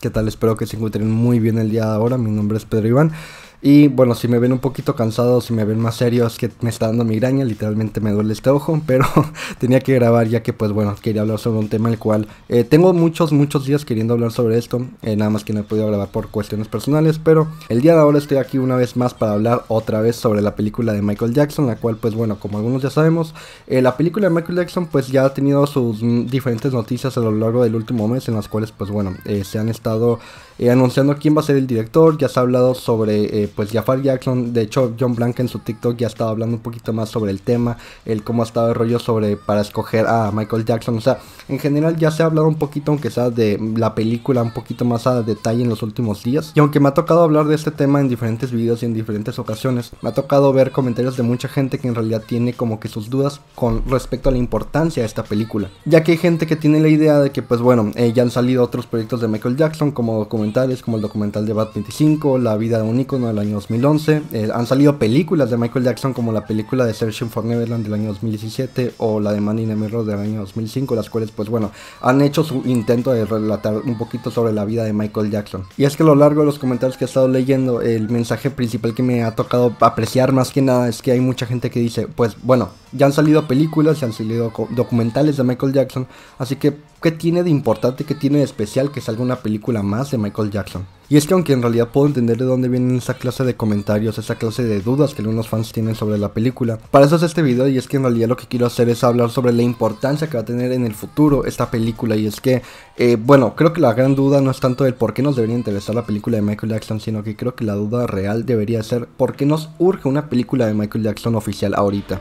¿Qué tal? Espero que se encuentren muy bien el día de ahora. Mi nombre es Pedro Iván. Y bueno, si me ven un poquito cansado, si me ven más serio, es que me está dando migraña, literalmente me duele este ojo, pero tenía que grabar ya que pues bueno, quería hablar sobre un tema el cual eh, tengo muchos, muchos días queriendo hablar sobre esto, eh, nada más que no he podido grabar por cuestiones personales, pero el día de ahora estoy aquí una vez más para hablar otra vez sobre la película de Michael Jackson, la cual pues bueno, como algunos ya sabemos, eh, la película de Michael Jackson pues ya ha tenido sus diferentes noticias a lo largo del último mes en las cuales pues bueno, se han estado anunciando quién va a ser el director, ya se ha hablado sobre pues Jafar Jackson, de hecho John Blank en su TikTok ya estaba hablando un poquito más sobre el tema, el cómo ha estado el rollo sobre para escoger a Michael Jackson, o sea, en general ya se ha hablado un poquito, aunque sea de la película, un poquito más a detalle en los últimos días, y aunque me ha tocado hablar de este tema en diferentes videos y en diferentes ocasiones, me ha tocado ver comentarios de mucha gente que en realidad tiene como que sus dudas con respecto a la importancia de esta película, ya que hay gente que tiene la idea de que pues bueno, eh, ya han salido otros proyectos de Michael Jackson como documentales, como el documental de Bad 25, La vida de un ícono del año 2011. Eh, han salido películas de Michael Jackson como la película de Searching for Neverland del año 2017 o la de Man in del año 2005, las cuales pues bueno, han hecho su intento de relatar un poquito sobre la vida de Michael Jackson. Y es que a lo largo de los comentarios que he estado leyendo, el mensaje principal que me ha tocado apreciar más que nada es que hay mucha gente que dice, pues bueno, ya han salido películas, ya han salido documentales de Michael Jackson, así que ¿qué tiene de importante, qué tiene de especial que salga una película más de Michael Jackson? Y es que aunque en realidad puedo entender de dónde vienen esa clase de comentarios, esa clase de dudas que algunos fans tienen sobre la película, para eso es este video y es que en realidad lo que quiero hacer es hablar sobre la importancia que va a tener en el futuro esta película y es que, eh, bueno, creo que la gran duda no es tanto el por qué nos debería interesar la película de Michael Jackson, sino que creo que la duda real debería ser por qué nos urge una película de Michael Jackson oficial ahorita.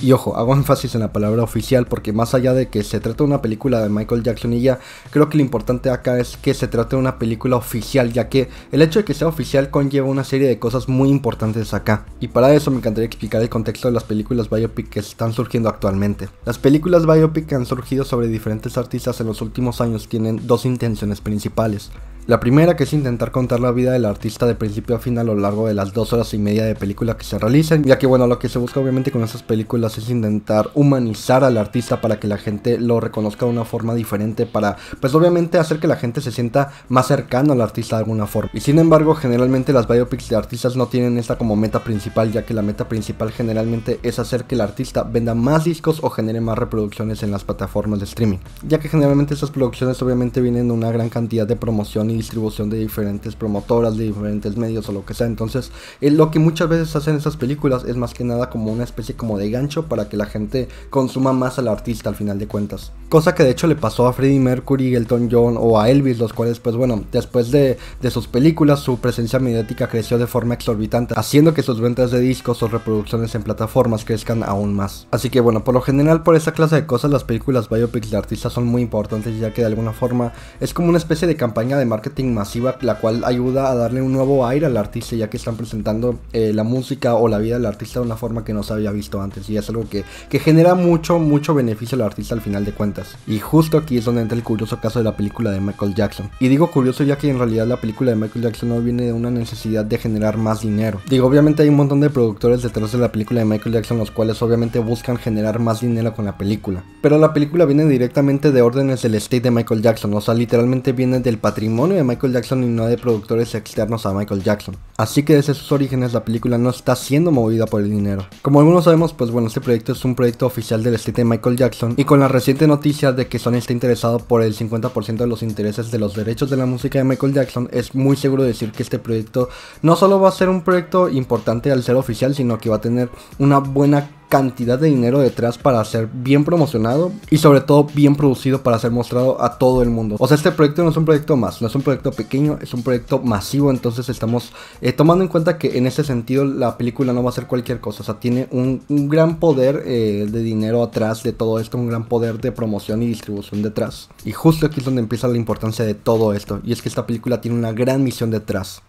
Y ojo, hago énfasis en la palabra oficial porque más allá de que se trate de una película de Michael Jackson y ya, creo que lo importante acá es que se trate de una película oficial, ya que el hecho de que sea oficial conlleva una serie de cosas muy importantes acá. Y para eso me encantaría explicar el contexto de las películas biopic que están surgiendo actualmente. Las películas biopic que han surgido sobre diferentes artistas en los últimos años tienen dos intenciones principales. La primera que es intentar contar la vida del artista de principio a fin a lo largo de las dos horas y media de película que se realicen, ya que bueno, lo que se busca obviamente con esas películas es intentar humanizar al artista para que la gente lo reconozca de una forma diferente, para pues obviamente hacer que la gente se sienta más cercano al artista de alguna forma. Y sin embargo, generalmente las biopics de artistas no tienen esta como meta principal, ya que la meta principal generalmente es hacer que el artista venda más discos o genere más reproducciones en las plataformas de streaming, ya que generalmente esas producciones obviamente vienen de una gran cantidad de promoción y distribución de diferentes promotoras, de diferentes medios o lo que sea. Entonces, eh, lo que muchas veces hacen esas películas es más que nada como una especie como de gancho para que la gente consuma más al artista al final de cuentas. Cosa que de hecho le pasó a Freddie Mercury, Elton John o a Elvis, los cuales pues bueno, después de, de sus películas su presencia mediática creció de forma exorbitante, haciendo que sus ventas de discos o reproducciones en plataformas crezcan aún más. Así que bueno, por lo general por esa clase de cosas las películas biopics de artistas son muy importantes ya que de alguna forma es como una especie de campaña de marketing masiva, la cual ayuda a darle un nuevo aire al artista, ya que están presentando eh, la música o la vida del artista de una forma que no se había visto antes. Y es algo que, que genera mucho, mucho beneficio al artista al final de cuentas. Y justo aquí es donde entra el curioso caso de la película de Michael Jackson. Y digo curioso ya que en realidad la película de Michael Jackson no viene de una necesidad de generar más dinero. Digo, obviamente hay un montón de productores detrás de la película de Michael Jackson, los cuales obviamente buscan generar más dinero con la película. Pero la película viene directamente de órdenes del estate de Michael Jackson, o sea, literalmente viene del patrimonio de Michael Jackson y no de productores externos a Michael Jackson. Así que desde sus orígenes la película no está siendo movida por el dinero. Como algunos sabemos, pues bueno, este proyecto es un proyecto oficial del estate de Michael Jackson y con la reciente noticia de que Sony está interesado por el 50% de los intereses de los derechos de la música de Michael Jackson, es muy seguro decir que este proyecto no solo va a ser un proyecto importante al ser oficial, sino que va a tener una buena cantidad de dinero detrás para ser bien promocionado y sobre todo bien producido para ser mostrado a todo el mundo. O sea, este proyecto no es un proyecto más, no es un proyecto pequeño, es un proyecto masivo, entonces estamos eh, tomando en cuenta que en ese sentido la película no va a ser cualquier cosa, o sea, tiene un, gran poder eh, de dinero atrás de todo esto, un gran poder de promoción y distribución detrás. Y justo aquí es donde empieza la importancia de todo esto, y es que esta película tiene una gran misión detrás.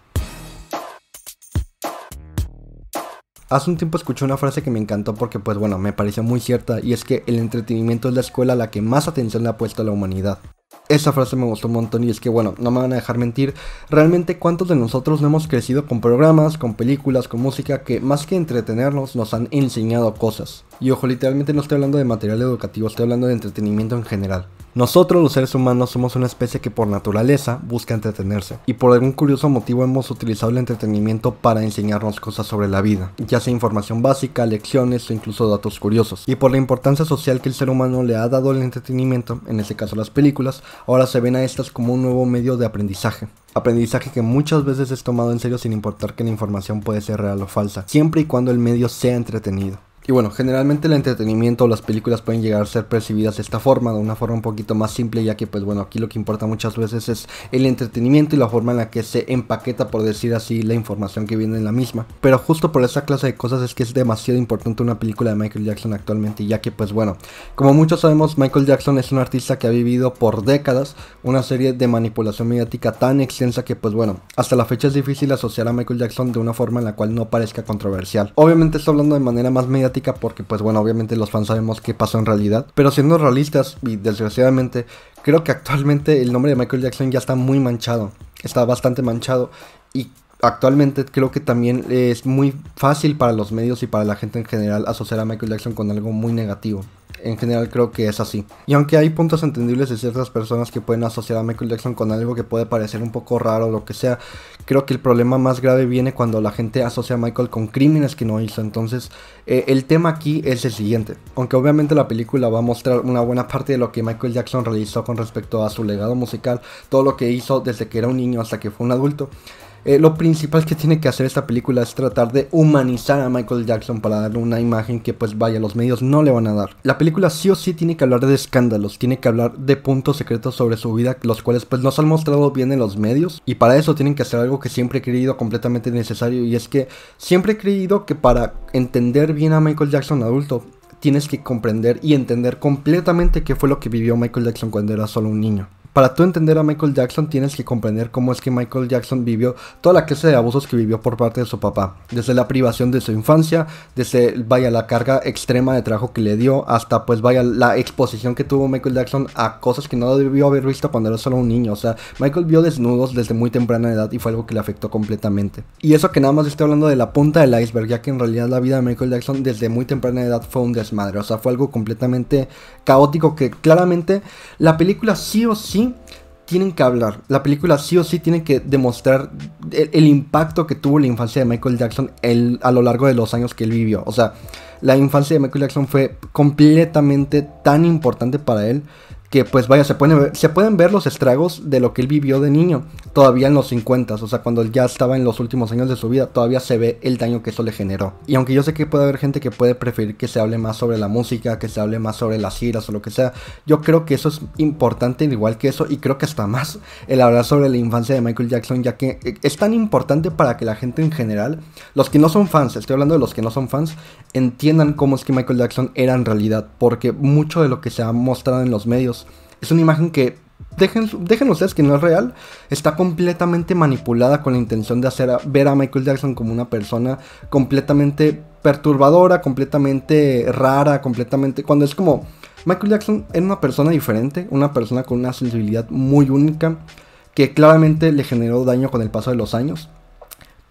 Hace un tiempo escuché una frase que me encantó porque pues bueno, me pareció muy cierta y es que el entretenimiento es la escuela a la que más atención le ha puesto a la humanidad. Esa frase me gustó un montón y es que bueno, no me van a dejar mentir, realmente cuántos de nosotros no hemos crecido con programas, con películas, con música que más que entretenernos nos han enseñado cosas. Y ojo, literalmente no estoy hablando de material educativo, estoy hablando de entretenimiento en general. Nosotros los seres humanos somos una especie que por naturaleza busca entretenerse y por algún curioso motivo hemos utilizado el entretenimiento para enseñarnos cosas sobre la vida, ya sea información básica, lecciones o incluso datos curiosos. Y por la importancia social que el ser humano le ha dado al entretenimiento, en este caso las películas, ahora se ven a estas como un nuevo medio de aprendizaje. Aprendizaje que muchas veces es tomado en serio sin importar que la información puede ser real o falsa, siempre y cuando el medio sea entretenido. Y bueno, generalmente el entretenimiento o las películas pueden llegar a ser percibidas de esta forma, de una forma un poquito más simple, ya que pues bueno, aquí lo que importa muchas veces es el entretenimiento y la forma en la que se empaqueta, por decir así, la información que viene en la misma. Pero justo por esa clase de cosas es que es demasiado importante una película de Michael Jackson actualmente, ya que pues bueno, como muchos sabemos, Michael Jackson es un artista que ha vivido por décadas una serie de manipulación mediática tan extensa que pues bueno, hasta la fecha es difícil asociar a Michael Jackson de una forma en la cual no parezca controversial. Obviamente estoy hablando de manera más mediática porque pues bueno, obviamente los fans sabemos qué pasó en realidad, pero siendo realistas y desgraciadamente creo que actualmente el nombre de Michael Jackson ya está muy manchado, está bastante manchado. Y actualmente creo que también es muy fácil para los medios y para la gente en general asociar a Michael Jackson con algo muy negativo en general creo que es así. Y aunque hay puntos entendibles de ciertas personas que pueden asociar a Michael Jackson con algo que puede parecer un poco raro o lo que sea, creo que el problema más grave viene cuando la gente asocia a Michael con crímenes que no hizo. Entonces, eh, el tema aquí es el siguiente. Aunque obviamente la película va a mostrar una buena parte de lo que Michael Jackson realizó con respecto a su legado musical, todo lo que hizo desde que era un niño hasta que fue un adulto. Eh, lo principal que tiene que hacer esta película es tratar de humanizar a Michael Jackson para darle una imagen que pues vaya, los medios no le van a dar. La película sí o sí tiene que hablar de escándalos, tiene que hablar de puntos secretos sobre su vida, los cuales pues no se han mostrado bien en los medios y para eso tienen que hacer algo que siempre he creído completamente necesario y es que siempre he creído que para entender bien a Michael Jackson adulto tienes que comprender y entender completamente qué fue lo que vivió Michael Jackson cuando era solo un niño. Para tú entender a Michael Jackson tienes que comprender cómo es que Michael Jackson vivió toda la clase de abusos que vivió por parte de su papá. Desde la privación de su infancia, desde vaya la carga extrema de trabajo que le dio, hasta pues vaya la exposición que tuvo Michael Jackson a cosas que no debió haber visto cuando era solo un niño. O sea, Michael vio desnudos desde muy temprana edad y fue algo que le afectó completamente. Y eso que nada más estoy hablando de la punta del iceberg, ya que en realidad la vida de Michael Jackson desde muy temprana edad fue un desmadre. O sea, fue algo completamente caótico que claramente la película sí o sí tienen que hablar. La película sí o sí tiene que demostrar el, impacto que tuvo la infancia de Michael Jackson a lo largo de los años que él vivió. O sea, la infancia de Michael Jackson fue completamente tan importante para él que pues vaya, se pueden, ver, se pueden ver los estragos de lo que él vivió de niño, todavía en los 50, o sea, cuando ya estaba en los últimos años de su vida, todavía se ve el daño que eso le generó. Y aunque yo sé que puede haber gente que puede preferir que se hable más sobre la música, que se hable más sobre las giras o lo que sea, yo creo que eso es importante igual que eso, y creo que hasta más el hablar sobre la infancia de Michael Jackson, ya que es tan importante para que la gente en general, los que no son fans, estoy hablando de los que no son fans, entiendan cómo es que Michael Jackson era en realidad, porque mucho de lo que se ha mostrado en los medios, es una imagen que, dejen, ustedes que no es real, está completamente manipulada con la intención de hacer ver a Michael Jackson como una persona completamente perturbadora, completamente rara, completamente... Cuando es como... Michael Jackson era una persona diferente, una persona con una sensibilidad muy única, que claramente le generó daño con el paso de los años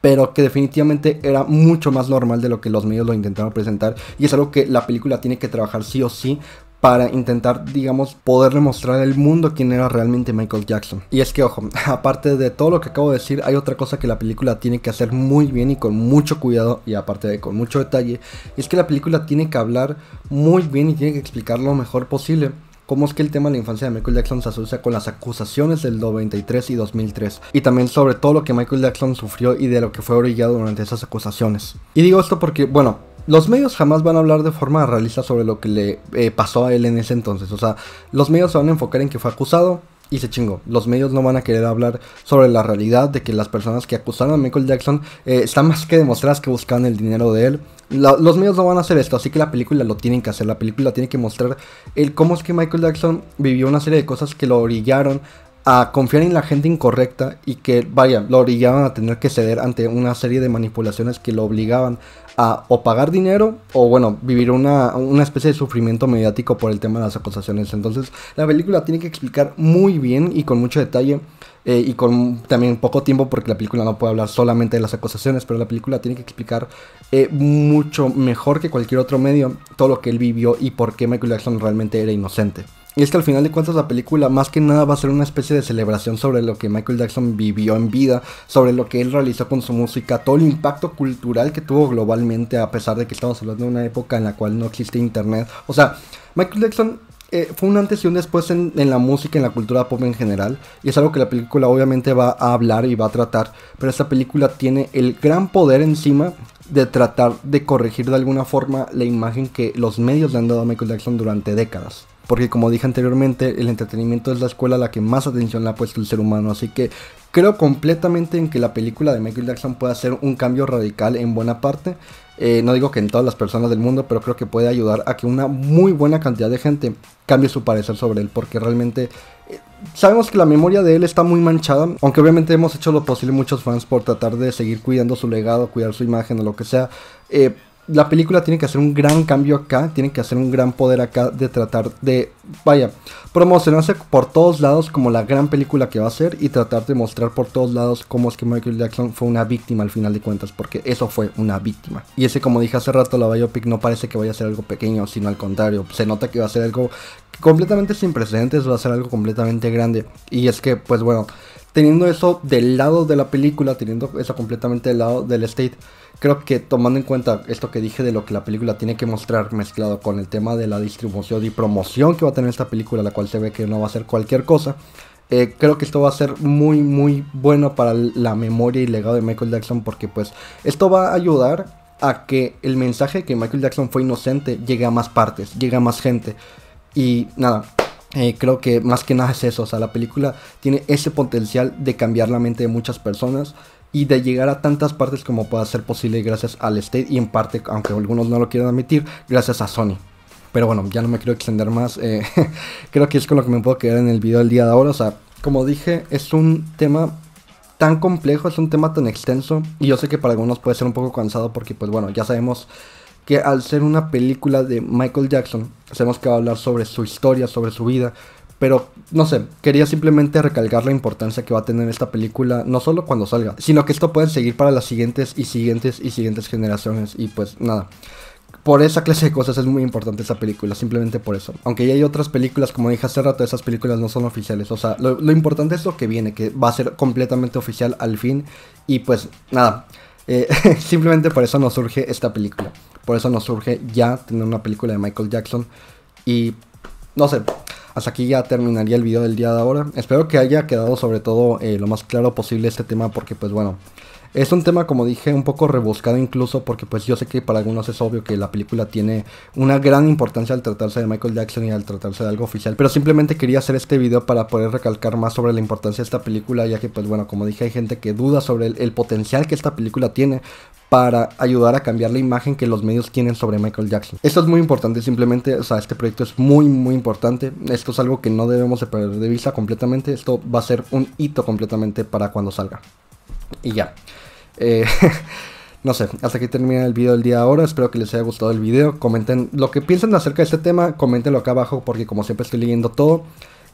pero que definitivamente era mucho más normal de lo que los medios lo intentaron presentar y es algo que la película tiene que trabajar sí o sí para intentar, digamos, poder demostrar al mundo quién era realmente Michael Jackson. Y es que, ojo, aparte de todo lo que acabo de decir, hay otra cosa que la película tiene que hacer muy bien y con mucho cuidado, y aparte de con mucho detalle, y es que la película tiene que hablar muy bien y tiene que explicar lo mejor posible cómo es que el tema de la infancia de Michael Jackson se asocia con las acusaciones del 93 y 2003, y también sobre todo lo que Michael Jackson sufrió y de lo que fue orillado durante esas acusaciones. Y digo esto porque, bueno, los medios jamás van a hablar de forma realista sobre lo que le eh, pasó a él en ese entonces. O sea, los medios se van a enfocar en que fue acusado y se chingó. Los medios no van a querer hablar sobre la realidad de que las personas que acusaron a Michael Jackson eh, están más que demostradas que buscan el dinero de él. los medios no van a hacer esto, así que la película lo tienen que hacer. La película tiene que mostrar el cómo es que Michael Jackson vivió una serie de cosas que lo orillaron a confiar en la gente incorrecta y que, vaya, lo orillaban a tener que ceder ante una serie de manipulaciones que lo obligaban a o pagar dinero o bueno, vivir una, especie de sufrimiento mediático por el tema de las acusaciones. Entonces la película tiene que explicar muy bien y con mucho detalle eh, y con también poco tiempo porque la película no puede hablar solamente de las acusaciones, pero la película tiene que explicar eh, mucho mejor que cualquier otro medio todo lo que él vivió y por qué Michael Jackson realmente era inocente. Y es que al final de cuentas la película más que nada va a ser una especie de celebración sobre lo que Michael Jackson vivió en vida, sobre lo que él realizó con su música, todo el impacto cultural que tuvo globalmente a pesar de que estamos hablando de una época en la cual no existe internet. O sea, Michael Jackson eh, fue un antes y un después en, en, la música, en la cultura pop en general. Y es algo que la película obviamente va a hablar y va a tratar. Pero esta película tiene el gran poder encima de tratar de corregir de alguna forma la imagen que los medios le han dado a Michael Jackson durante décadas porque como dije anteriormente, el entretenimiento es la escuela a la que más atención le ha puesto el ser humano, así que creo completamente en que la película de Michael Jackson pueda hacer un cambio radical en buena parte. Eh, no digo que en todas las personas del mundo, pero creo que puede ayudar a que una muy buena cantidad de gente cambie su parecer sobre él, porque realmente eh, sabemos que la memoria de él está muy manchada, aunque obviamente hemos hecho lo posible muchos fans por tratar de seguir cuidando su legado, cuidar su imagen o lo que sea. Eh, la película tiene que hacer un gran cambio acá, tiene que hacer un gran poder acá de tratar de, vaya, promocionarse por todos lados como la gran película que va a ser y tratar de mostrar por todos lados cómo es que Michael Jackson fue una víctima al final de cuentas, porque eso fue una víctima. Y ese, como dije hace rato, la biopic no parece que vaya a ser algo pequeño, sino al contrario, se nota que va a ser algo completamente sin precedentes, va a ser algo completamente grande. Y es que, pues bueno, teniendo eso del lado de la película, teniendo eso completamente del lado del state, creo que tomando en cuenta esto que dije de lo que la película tiene que mostrar mezclado con el tema de la distribución y promoción que va a tener esta película, la cual se ve que no va a ser cualquier cosa, eh, creo que esto va a ser muy muy bueno para la memoria y legado de Michael Jackson porque pues esto va a ayudar a que el mensaje que Michael Jackson fue inocente llegue a más partes, llegue a más gente. Y nada, eh, creo que más que nada es eso, o sea, la película tiene ese potencial de cambiar la mente de muchas personas y de llegar a tantas partes como pueda ser posible gracias al State y en parte, aunque algunos no lo quieran admitir, gracias a Sony. Pero bueno, ya no me quiero extender más. Eh, creo que es con lo que me puedo quedar en el video del día de ahora. O sea, como dije, es un tema tan complejo, es un tema tan extenso. Y yo sé que para algunos puede ser un poco cansado porque, pues bueno, ya sabemos que al ser una película de Michael Jackson, sabemos que va a hablar sobre su historia, sobre su vida. Pero, no sé, quería simplemente recalcar la importancia que va a tener esta película, no solo cuando salga, sino que esto puede seguir para las siguientes y siguientes y siguientes generaciones. Y pues nada, por esa clase de cosas es muy importante esta película, simplemente por eso. Aunque ya hay otras películas, como dije hace rato, esas películas no son oficiales. O sea, lo, importante es lo que viene, que va a ser completamente oficial al fin. Y pues nada, eh, simplemente por eso nos surge esta película. Por eso nos surge ya tener una película de Michael Jackson. Y no sé, hasta aquí ya terminaría el video del día de ahora. Espero que haya quedado sobre todo eh, lo más claro posible este tema porque pues bueno, es un tema como dije un poco rebuscado incluso porque pues yo sé que para algunos es obvio que la película tiene una gran importancia al tratarse de Michael Jackson y al tratarse de algo oficial. Pero simplemente quería hacer este video para poder recalcar más sobre la importancia de esta película ya que pues bueno como dije hay gente que duda sobre el potencial que esta película tiene para ayudar a cambiar la imagen que los medios tienen sobre Michael Jackson. Esto es muy importante, simplemente, o sea, este proyecto es muy, muy importante. Esto es algo que no debemos de perder de vista completamente. Esto va a ser un hito completamente para cuando salga. Y ya. Eh, no sé, hasta aquí termina el video del día de ahora. Espero que les haya gustado el video. Comenten lo que piensan acerca de este tema. Coméntenlo acá abajo porque como siempre estoy leyendo todo.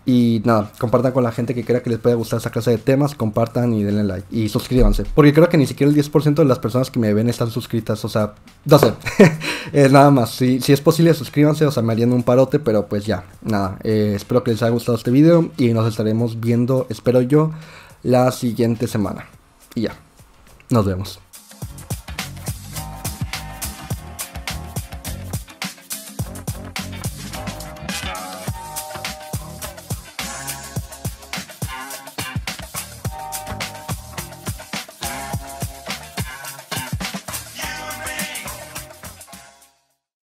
Y nada, compartan con la gente que crea que les pueda gustar esa clase de temas, compartan y denle like. Y suscríbanse. Porque creo que ni siquiera el 10% de las personas que me ven están suscritas. O sea, no sé. eh, nada más. Si, si, es posible, suscríbanse. O sea, me harían un parote. Pero pues ya, nada. Eh, espero que les haya gustado este video. Y nos estaremos viendo, espero yo, la siguiente semana. Y ya. Nos vemos.